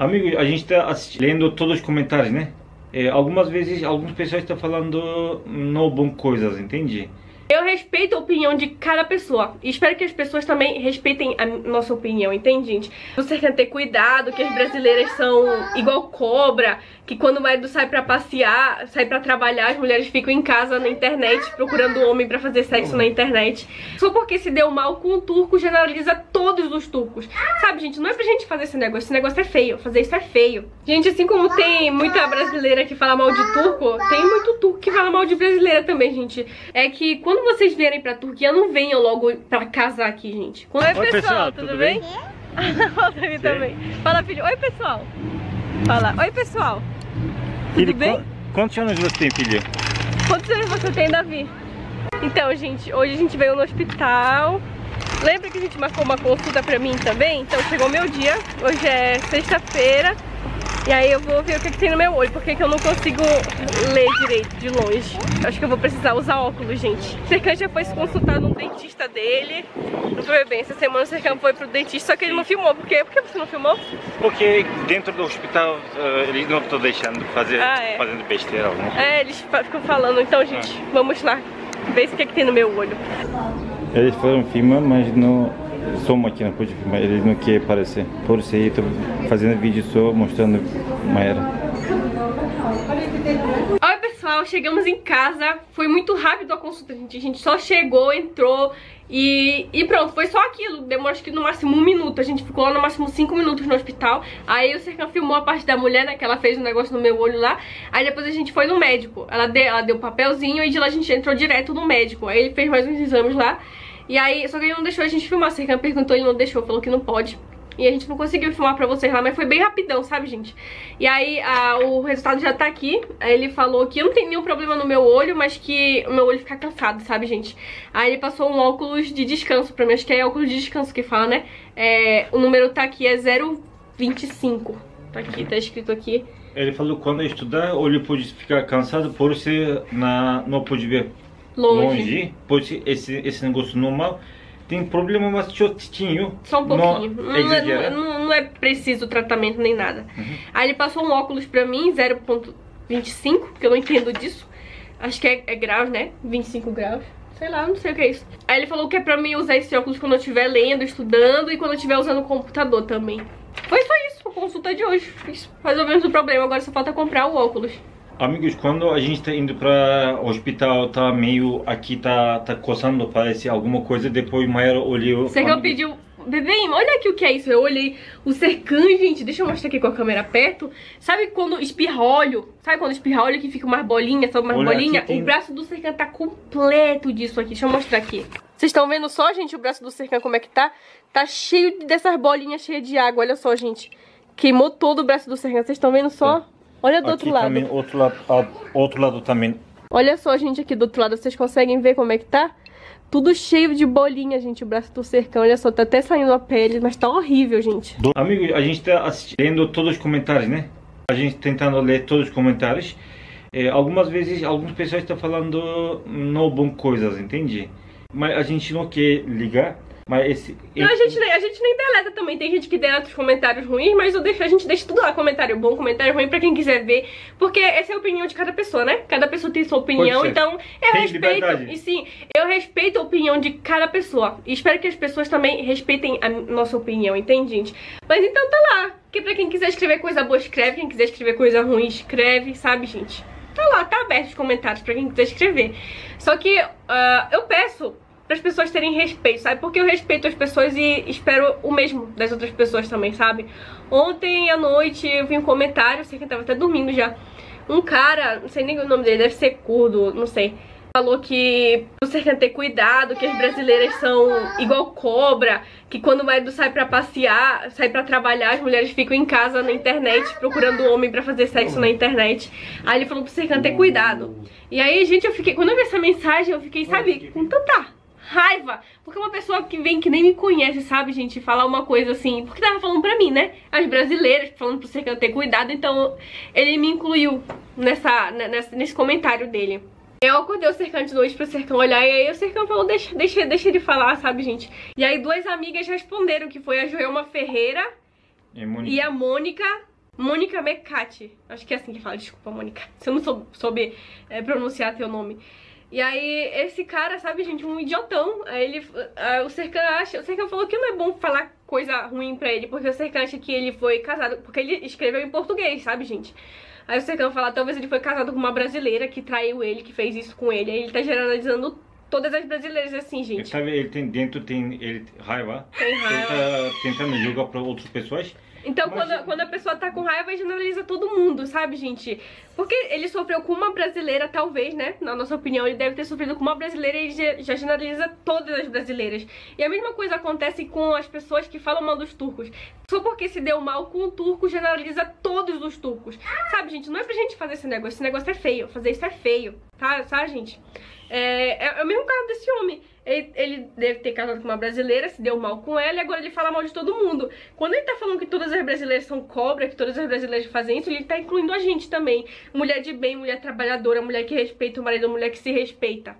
Amigo, a gente está lendo todos os comentários, né? É, algumas vezes, algumas pessoas estão falando não bom coisas, entende? Eu respeito a opinião de cada pessoa. E espero que as pessoas também respeitem a nossa opinião, entende, gente? Você quer ter cuidado, que as brasileiras são igual cobra, que quando o marido sai pra passear, sai pra trabalhar, as mulheres ficam em casa na internet procurando homem pra fazer sexo na internet. Só porque se deu mal com o turco, generaliza todos os turcos. Sabe, gente, não é pra gente fazer esse negócio. Esse negócio é feio. Fazer isso é feio. Gente, assim como tem muita brasileira que fala mal de turco, tem muito turco que fala mal de brasileira também, gente. É que quando vocês vierem pra Turquia, não venham logo pra casar aqui, gente. Oi, Oi, pessoal, pessoal, tudo, tudo bem? bem? Fala pra mim também. Fala, filho. Oi, pessoal. Fala. Oi, pessoal. Filho, bem? qu- quantos anos você tem, filho? Quantos anos você tem, Davi? Então, gente, hoje a gente veio no hospital. Lembra que a gente marcou uma consulta pra mim também? Então chegou meu dia. Hoje é sexta-feira. E aí eu vou ver o que, que tem no meu olho, porque que eu não consigo ler direito de longe. Eu acho que eu vou precisar usar óculos, gente. O Serkan já foi se consultar no dentista dele. Não foi bem, essa semana o Serkan foi pro dentista, só que ele não filmou. Por quê? Por que você não filmou? Porque dentro do hospital eh, eles não estão deixando fazer Ah, é. fazendo besteira alguma coisa. É, eles ficam falando. Então, gente, vamos lá ver o que, que tem no meu olho. Eles foram filmar, mas não só máquina pode filmar, eles não querem aparecer. Por isso aí estou fazendo vídeo só mostrando Maera. Oi pessoal, chegamos em casa, foi muito rápido a consulta, gente, a gente só chegou, entrou e, e pronto, foi só aquilo, demorou acho que no máximo um minuto, a gente ficou lá no máximo cinco minutos no hospital, aí o Serkan filmou a parte da mulher, né, que ela fez um negócio no meu olho lá, aí depois a gente foi no médico, ela deu, ela deu papelzinho e de lá a gente entrou direto no médico, aí ele fez mais uns exames lá, e aí, só que ele não deixou a gente filmar, Serkan perguntou, ele não deixou, falou que não pode. E a gente não conseguiu filmar pra vocês lá, mas foi bem rapidão, sabe, gente? E aí, a- o resultado já tá aqui. Ele falou que não tem nenhum problema no meu olho, mas que o meu olho fica cansado, sabe, gente? Aí ele passou um óculos de descanso pra mim. Acho que é óculos de descanso que fala, né? É, o número tá aqui, é 025. Tá aqui, tá escrito aqui. Ele falou que quando estudar, o olho pode ficar cansado por ser na, não pode ver Longe. longe, ser esse, esse negócio normal. Tem problema, mas chotinho. Só um pouquinho. Não, Não, é, não- não é preciso tratamento nem nada. Aí ele passou um óculos pra mim, 0.25, que eu não entendo disso. Acho que é, é graus, né? 25 graus. Sei lá, não sei o que é isso. Aí ele falou que é pra mim usar esse óculos quando eu estiver lendo, estudando e quando eu estiver usando o computador também. Foi só isso, a consulta de hoje. Fiz- Resolvemos o problema, agora só falta comprar o óculos. Amigos, quando a gente tá indo para hospital, tá meio aqui, tá, tá coçando, parece alguma coisa, depois Maera olhou. Serkan amigo, pediu. Bebeim, olha aqui o que é isso. Eu olhei o Serkan, gente. Deixa eu mostrar aqui com a câmera perto. Sabe quando espirra óleo? Sabe quando espirra óleo que fica umas bolinhas, só umas Olha, bolinhas? tem- O braço do Serkan tá completo disso aqui. Deixa eu mostrar aqui. Vocês estão vendo só, gente, o braço do Serkan como é que tá? Tá cheio dessas bolinhas cheias de água. Olha só, gente. Queimou todo o braço do Serkan. Vocês estão vendo só? Olha do aqui outro lado. Outro lado. ah, Outro lado também. Olha só, gente, aqui do outro lado. Vocês conseguem ver como é que tá? Tudo cheio de bolinha, gente, o braço do cercão. Olha só, tá até saindo a pele, mas tá horrível, gente. Do- Amigos, a gente tá assisti- lendo todos os comentários, né? A gente tentando ler todos os comentários. É, algumas vezes, algumas pessoas estão falando não bom coisas, entende? Mas a gente não quer ligar. Mas esse. Não, a, gente, nem- a gente nem deleta também. Tem gente que deleta os comentários ruins, mas eu deixo, a gente deixa tudo lá. Comentário bom, comentário ruim, pra quem quiser ver. Porque essa é a opinião de cada pessoa, né? Cada pessoa tem sua opinião, então eu Tem respeito. liberdade. E sim, eu respeito a opinião de cada pessoa. E espero que as pessoas também respeitem a nossa opinião, entende, gente? Mas então tá lá. Que pra quem quiser escrever coisa boa, escreve. Quem quiser escrever coisa ruim, escreve, sabe, gente? Tá lá, tá aberto os comentários pra quem quiser escrever. Só que ah, eu peço para as pessoas terem respeito, sabe? Porque eu respeito as pessoas e espero o mesmo das outras pessoas também, sabe? Ontem à noite eu vi um comentário, sei que tava até dormindo já. Um cara, não sei nem o nome dele, deve ser curdo, não sei. Falou que você quer ter cuidado, que as brasileiras são igual cobra, que quando o marido sai pra passear, sai pra trabalhar, as mulheres ficam em casa na internet procurando homem pra fazer sexo na internet. Aí ele falou pro Serkan ter cuidado. E aí, gente, eu fiquei. Quando eu vi essa mensagem, eu fiquei, sabe, com tanta raiva. Porque uma pessoa que vem que nem me conhece, sabe, gente, falar uma coisa assim. Porque tava falando pra mim, né? As brasileiras, falando pro Serkan ter cuidado. Então, ele me incluiu nessa, nessa, nesse comentário dele. Eu acordei o Serkan de noite pro Serkan olhar e aí o Serkan falou, deixa, deixa, deixa ele falar, sabe, gente? E aí duas amigas responderam, que foi a Joelma Ferreira Mônica. e a Mônica Mônica Mecati. Acho que é assim que fala, desculpa, Mônica. Se eu não soube, soube é, pronunciar teu nome. E aí, esse cara, sabe, gente, um idiotão. Aí ele. Uh, o Serkan acha. O Serkan falou que não é bom falar coisa ruim pra ele, porque o Serkan acha que ele foi casado. Porque ele escreveu em português, sabe, gente? Aí o Serkan fala, talvez ele foi casado com uma brasileira que traiu ele, que fez isso com ele. Aí ele tá generalizando todas as brasileiras assim, gente. Sabe, ele tem dentro, tem ele, raiva. Tem raiva. Ele tá tentando jogar pra outras pessoas. Então, quando, quando a pessoa tá com raiva, generaliza todo mundo, sabe, gente? Porque ele sofreu com uma brasileira, talvez, né? Na nossa opinião, ele deve ter sofrido com uma brasileira e já, já generaliza todas as brasileiras. E a mesma coisa acontece com as pessoas que falam mal dos turcos. Só porque se deu mal com o turco, generaliza todos os turcos. Sabe, gente? Não é pra gente fazer esse negócio. Esse negócio é feio. Fazer isso é feio, tá? Sabe, gente? É, é, é o mesmo caso desse homem. Ele, ele deve ter casado com uma brasileira, se deu mal com ela e agora ele fala mal de todo mundo. Quando ele tá falando que todas as brasileiras são cobra, que todas as brasileiras fazem isso, ele tá incluindo a gente também. Mulher de bem, mulher trabalhadora, mulher que respeita o marido, mulher que se respeita.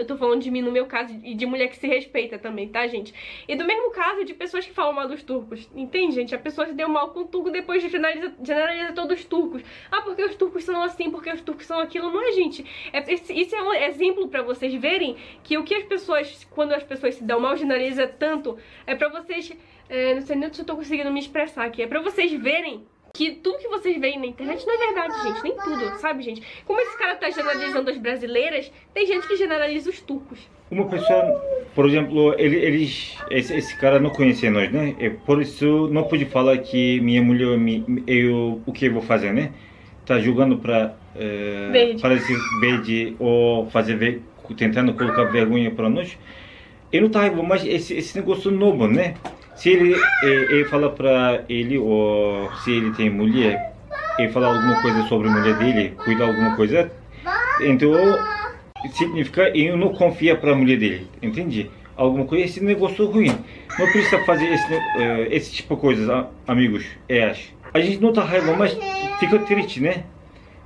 Eu tô falando de mim no meu caso e de mulher que se respeita também, tá, gente? E do mesmo caso de pessoas que falam mal dos turcos. Entende, gente? A pessoa se deu mal com o turco depois de generaliza, generaliza todos os turcos. Ah, porque os turcos são assim, porque os turcos são aquilo. Não é, gente. É, esse- isso é um exemplo pra vocês verem que o que as pessoas, quando as pessoas se dão mal, generaliza tanto, é pra vocês. é, não sei nem se eu tô conseguindo me expressar aqui. É pra vocês verem que tudo que vocês veem na internet não é verdade, gente. Nem tudo, sabe, gente? Como esse cara tá generalizando as brasileiras, tem gente que generaliza os turcos. Uma pessoa, por exemplo, ele, eles, esse, esse cara não conhecia nós, né? Por isso não pude falar que minha mulher, me, eu, o que eu vou fazer, né? Tá jogando para Verde. parecer verde ou fazer ver, tentando colocar vergonha para nós. Eu não tá raiva, mas esse, esse negócio novo, né? Se ele, eh, ele fala para ele ou se ele tem mulher, ele falar alguma coisa sobre a mulher dele, cuidar alguma coisa, então significa eu não confia para a mulher dele, entende? Alguma coisa, esse negócio ruim. Não precisa fazer esse, eh, esse tipo de coisas, amigos, é acho. A gente não tá raiva, mas fica triste, né?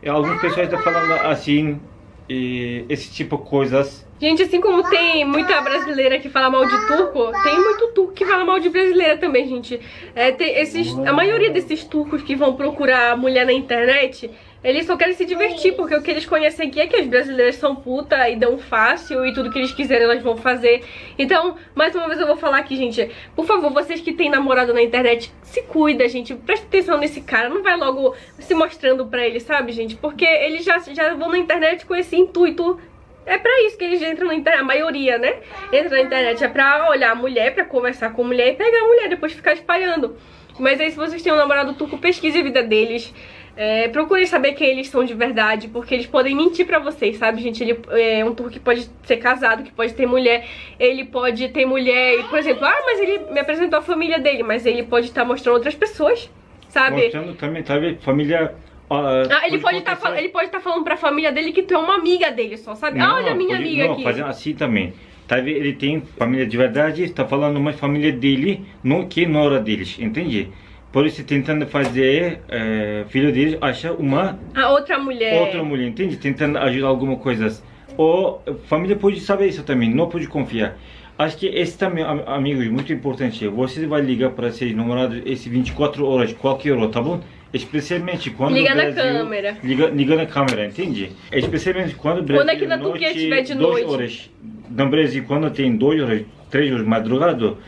Algumas pessoas estão falando assim, eh, esse tipo de coisas. Gente, assim como tem muita brasileira que fala mal de turco, tem muito turco que fala mal de brasileira também, gente. É, esses, a maioria desses turcos que vão procurar mulher na internet, eles só querem se divertir, porque o que eles conhecem aqui é que as brasileiras são puta e dão fácil e tudo que eles quiserem elas vão fazer. Então, mais uma vez eu vou falar aqui, gente. Por favor, vocês que têm namorado na internet, se cuida, gente. Presta atenção nesse cara. Não vai logo se mostrando pra ele, sabe, gente? Porque eles já, já vão na internet com esse intuito é pra isso que eles entram na internet, a maioria, né? Entra na internet é pra olhar a mulher, pra conversar com a mulher e pegar a mulher, depois ficar espalhando. Mas aí se vocês têm um namorado turco, pesquise a vida deles. É, procurem saber quem eles são de verdade, porque eles podem mentir pra vocês, sabe, gente? Ele é um turco que pode ser casado, que pode ter mulher, ele pode ter mulher, e, por exemplo, ah, mas ele me apresentou a família dele, mas ele pode estar mostrando outras pessoas, sabe? Mostrando também, tá vendo? Família. ah, Ah, ele pode estar ele pode tá falando pra família dele que tu é uma amiga dele só, sabe? ah, olha a minha pode- amiga não, aqui. fazendo assim também. Tá? Ele tem família de verdade, está falando uma família dele, não que nora deles, entende? Por isso tentando fazer eh, filho dele achar uma A outra mulher. outra mulher, entende? Tentando ajudar alguma coisa. Ou família pode saber isso também, não pode confiar. Acho que esse também, am- amigos, muito importante. Você vai ligar para seus namorados esse 24 horas, qualquer hora, tá bom? Especialmente quando Liga o na Brasil, câmera. Liga, liga na câmera, entende? Especialmente quando o Brasil Quando aqui na Turquia noite, tiver de duas noite. horas. No Brasil, quando tem 2 horas, 3 horas madrugado,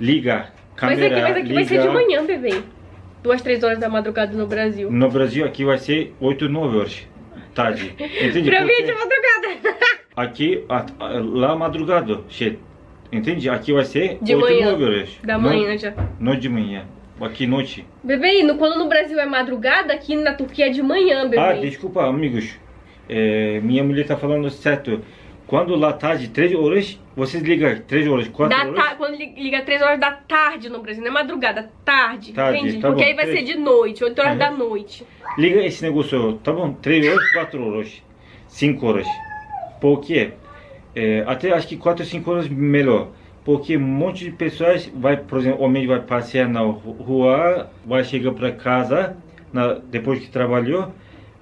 liga Mas câmera, aqui, mas aqui vai ser de liga- manhã, bebê. Duas, três horas da madrugada no Brasil. No Brasil aqui vai ser 8, 9 horas tarde. Entende? pra mim é de madrugada. Aqui, lá madrugado, che- entende? Aqui vai ser De 8, manhã. 9 horas. Da manhã já. Não de manhã. Aqui noite. Bebê, no- quando no Brasil é madrugada, aqui na Turquia é de manhã, bebê. Ah, desculpa, amigos. É, minha mulher tá falando certo. Quando lá tarde, 3 horas, vocês ligam 3 horas, 4 Da horas. quando li- liga três horas da tarde no Brasil, não é madrugada, tarde, Tarde, entende? tá Porque bom, aí vai três. ser de noite, 8 horas Uhum. da noite. Liga esse negócio, tá bom? 3 horas, 4 horas, 5 horas. Por quê? É, até acho que 4, 5 horas melhor. Porque um monte de pessoas vai, por exemplo, homem vai passear na ru- rua, vai chegar para casa na- depois que trabalhou,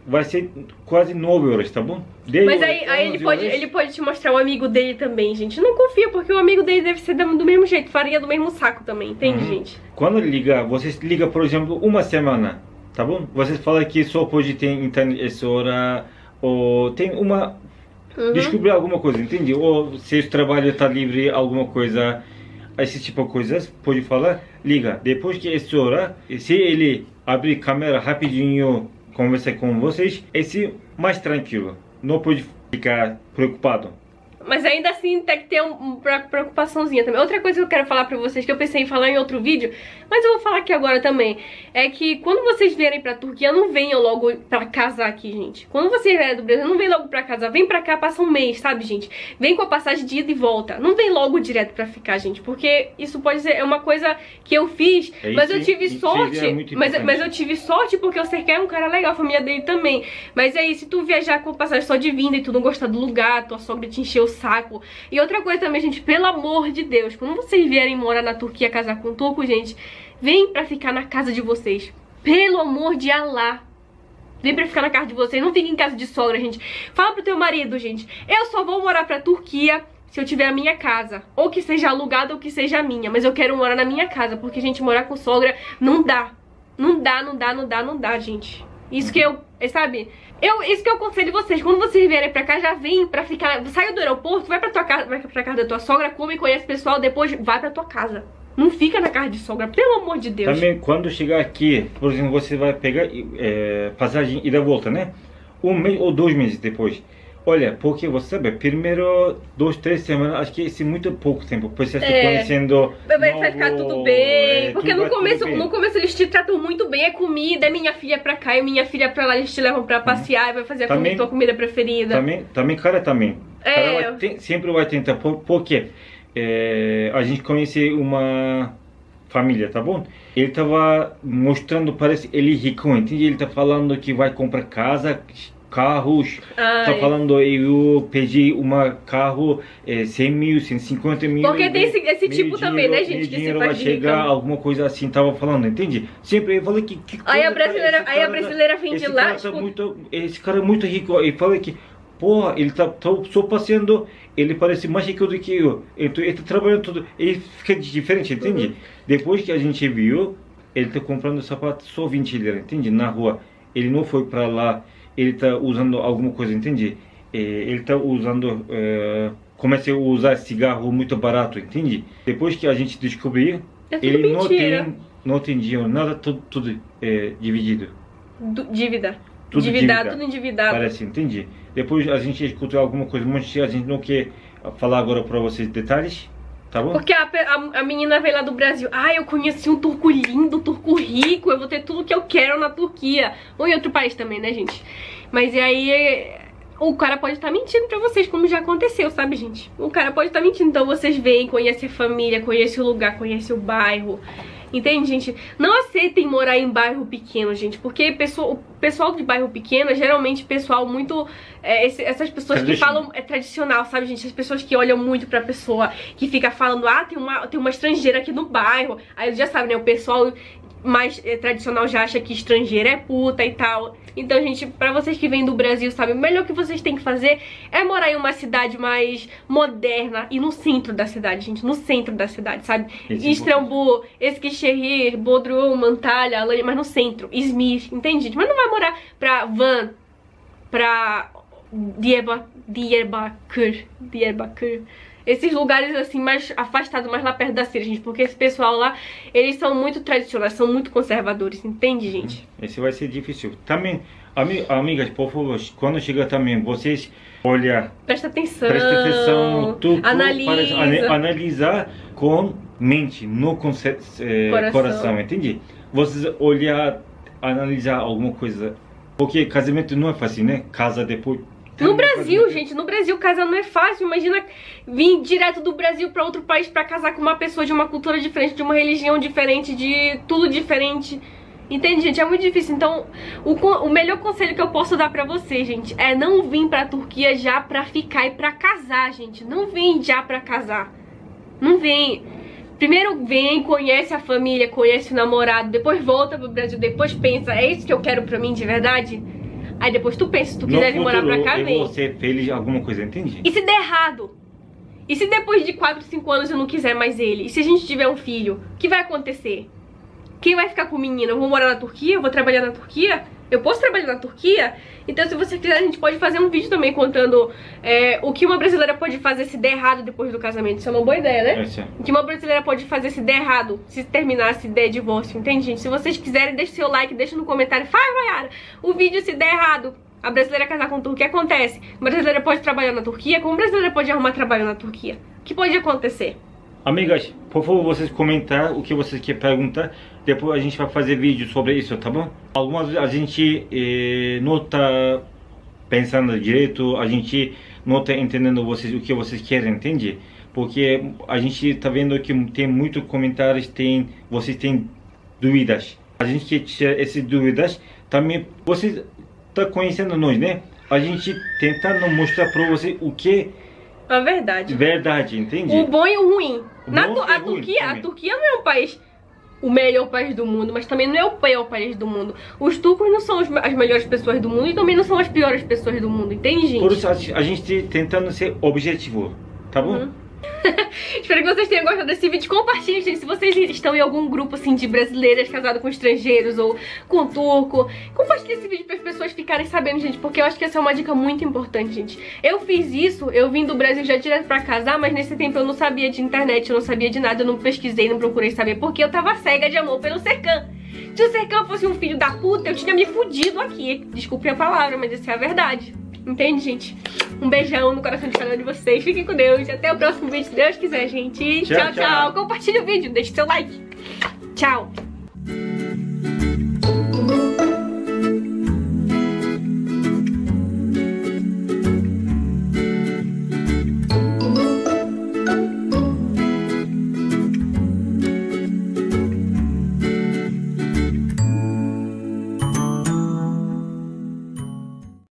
vai ser quase 9 horas, tá bom? 10 Mas aí, aí ele, 11 pode, horas. ele pode te mostrar o amigo dele também, gente. Não confia, porque o amigo dele deve ser do mesmo jeito, faria do mesmo saco também, entende, Uhum. gente? Quando ligar, vocês ligam, por exemplo, uma semana. tá bom? Vocês falam que só pode ter internet essa hora, ou tem uma... Uhum. Descobrir alguma coisa, entende? Ou se o trabalho está livre, alguma coisa, esse tipo de coisas, pode falar, liga. Depois que essa hora, se ele abrir câmera rapidinho, conversar com vocês, esse mais tranquilo. Não pode ficar preocupado. Mas ainda assim tem que ter um, um pra- preocupaçãozinha também. Outra coisa que eu quero falar pra vocês, que eu pensei em falar em outro vídeo, mas eu vou falar aqui agora também, é que quando vocês vierem pra Turquia, não venham logo pra casar aqui, gente. Quando vocês vierem do Brasil, não vem logo pra casar, vem pra cá, passa um mês, sabe, gente? Vem com a passagem de ida e volta. Não vem logo direto pra ficar, gente, porque isso pode ser é uma coisa que eu fiz, É mas eu tive isso sorte, é mas, mas eu tive sorte porque o Serquei é um cara legal, a família dele também. Mas aí, se tu viajar com passagem só de vinda e tu não gostar do lugar, tua sogra te encher o saco. E outra coisa também, gente, pelo amor de Deus, quando vocês vierem morar na Turquia, casar com um turco, gente, vem pra ficar na casa de vocês. Pelo amor de Allah. Vem pra ficar na casa de vocês, não fica em casa de sogra, gente. Fala pro teu marido, gente. Eu só vou morar pra Turquia se eu tiver a minha casa. Ou que seja alugada ou que seja minha. Mas eu quero morar na minha casa, porque, gente, morar com sogra não dá. Não dá, não dá, não dá, não dá, gente. Isso que eu, sabe? Eu, isso que eu aconselho vocês. Quando vocês vierem pra cá, já vem pra ficar. Sai do aeroporto, vai pra tua casa, vai pra casa da tua sogra, come, conhece o pessoal, depois vai pra tua casa. Não fica na casa de sogra, pelo amor de Deus. Também quando chegar aqui, por exemplo, você vai pegar é, passagem e da volta, né? Um mês ou dois meses depois. Olha, porque você sabe, primeiro dois, três semanas, acho que esse é muito pouco tempo. Você está É. conhecendo. Vai, vai novo, ficar tudo bem. é, porque tudo no vai começo, no começo eles te tratam muito bem, é comida, é minha filha pra cá e minha filha pra lá, eles te levam pra passear e vai fazer a Também- comi- tua comida preferida. Também, também, cara, também. É. Cara vai te- sempre vai tentar, por, porque é, a gente conhece uma família, tá bom? Ele tava mostrando, parece, ele é rico, entende? Ele tá falando que vai comprar casa, carros, tá falando eu pedi uma carro é, 100 mil, 150 mil. Porque tem esse- esse tipo também, né, dinheiro- gente, que se dinheiro faz vai chegar, rica. alguma coisa assim, tava falando, entende? Sempre eu falei que, que Aí a cara, brasileira, esse aí a cara- brasileira vem de lá, cara tá tipo, muito, esse cara é muito rico. E fala que, porra, ele tá, tá só passeando, ele parece mais rico do que eu. Então, ele tá trabalhando tudo. Ele fica diferente, entende? Uhum. Depois que a gente viu, ele tá comprando sapato só 20 lira, entende? Na rua. Ele não foi pra lá, ele tá usando alguma coisa, entende? É, ele tá usando. É, comecei a usar cigarro muito barato, entende? Depois que a gente descobriu, É ele não mentira. tem, não tem dinheiro, nada, tudo, tudo é, dividido. Du- dívida. Tudo endividado, dívida. tudo endividado. Parece, entendi. Depois a gente escutou alguma coisa, mas a gente não quer falar agora pra vocês detalhes, tá bom? Porque a, a- a menina veio lá do Brasil. Ah, eu conheci um turco lindo, um turco rico. Eu vou ter tudo que eu quero na Turquia. Ou em outro país também, né, gente? Mas e aí. O cara pode estar mentindo pra vocês, como já aconteceu, sabe, gente? O cara pode estar mentindo. Então vocês vêm, conhecem a família, conhecem o lugar, conhecem o bairro. Entende, gente? Não aceitem morar em bairro pequeno, gente. Porque pessoa, o pessoal de bairro pequeno é geralmente pessoal muito. é, esse- essas pessoas que falam é tradicional, sabe, gente? As pessoas que olham muito pra pessoa, que fica falando, ah, tem uma, tem uma estrangeira aqui no bairro. Aí já sabem, né? O pessoal mais eh, tradicional já acha que estrangeira é puta e tal. Então, gente, pra vocês que vêm do Brasil, sabe, o melhor que vocês têm que fazer é morar em uma cidade mais moderna e no centro da cidade, gente. No centro da cidade, sabe? Esse é Istambul, Eskişehir, Bodrum, Antalya, Alanya, mas no centro. Izmir, entende, gente? Mas não vai morar pra Van, pra Diyarbakır, Diyarbakır, Diyarbakır. Esses lugares assim mais afastados, mais lá perto da Síria, gente, porque esse pessoal lá, eles são muito tradicionais, são muito conservadores, entende, gente? Esse vai ser difícil. Também, ami- amigas, por favor, quando chegar também, vocês olha, Presta atenção. presta atenção, tudo analisa. para ana- analisar com mente, não com se- eh, Coração. coração. entende? Vocês olhar, analisar alguma coisa, porque casamento não é fácil, né? Casa depois. No Brasil, Casamento- gente, no Brasil casar não é fácil. Imagina vir direto do Brasil pra outro país pra casar com uma pessoa de uma cultura diferente, de uma religião diferente, de tudo diferente. Entende, gente? É muito difícil. Então, o, o melhor conselho que eu posso dar pra vocês, gente, é não vir pra Turquia já pra ficar e pra casar, gente. Não vem já pra casar. Não vem. Primeiro vem, conhece a família, conhece o namorado, depois volta pro Brasil, depois pensa, é isso que eu quero pra mim de verdade? Aí depois tu pensa, se tu quiser vir morar pra cá, eu vem. vou ser feliz alguma coisa, entende? E se der errado? E se depois de 4, 5 anos eu não quiser mais ele? E se a gente tiver um filho? O que vai acontecer? Quem vai ficar com o menino? Eu vou morar na Turquia? Eu vou trabalhar na Turquia? Eu posso trabalhar na Turquia? Então se você quiser a gente pode fazer um vídeo também contando é, o que uma brasileira pode fazer se der errado depois do casamento. Isso é uma boa ideia, né? Essa. O que uma brasileira pode fazer se der errado, se terminar, se der divórcio, entende, gente? Se vocês quiserem, deixe seu like, deixa no comentário. Faz, Mayara, o vídeo se der errado, a brasileira casar com o turco, o que acontece? A brasileira pode trabalhar na Turquia? Como a brasileira pode arrumar trabalho na Turquia? O que pode acontecer? Amigas, por favor, vocês comentar o que vocês querem perguntar. Depois a gente vai fazer vídeo sobre isso, tá bom? Algumas vezes a gente eh, não tá pensando direito, a gente não tá entendendo vocês, o que vocês querem, entende? Porque a gente tá vendo que tem muitos comentários, tem, vocês têm dúvidas. A gente quer tirar essas dúvidas. Também, vocês tá conhecendo nós, né? A gente tentando mostrar para você o que A verdade. verdade, entende? O bom e o ruim. O Na Tu- a, ruim Turquia, a. Turquia não é um país, o melhor país do mundo, mas também não é o pior país do mundo. Os turcos não são as melhores pessoas do mundo e também não são as piores pessoas do mundo, entende, gente? Por isso a a gente tentando ser objetivo, tá bom? Uhum. Espero que vocês tenham gostado desse vídeo. Compartilhem, gente, se vocês estão em algum grupo assim de brasileiras casadas com estrangeiros ou com turco. Compartilhe esse vídeo para as pessoas ficarem sabendo, gente, porque eu acho que essa é uma dica muito importante, gente. Eu fiz isso, eu vim do Brasil já direto pra casar, mas nesse tempo eu não sabia de internet, eu não sabia de nada, eu não pesquisei, não procurei saber, porque eu tava cega de amor pelo Serkan. Se o Serkan fosse um filho da puta, eu tinha me fudido aqui. Desculpe a palavra, mas essa é a verdade. Entende, gente? Um beijão no coração de cada um de vocês. Fiquem com Deus. Até o próximo vídeo, se Deus quiser, gente. Tchau, tchau. tchau. tchau. Compartilhe o vídeo, deixe seu like. Tchau.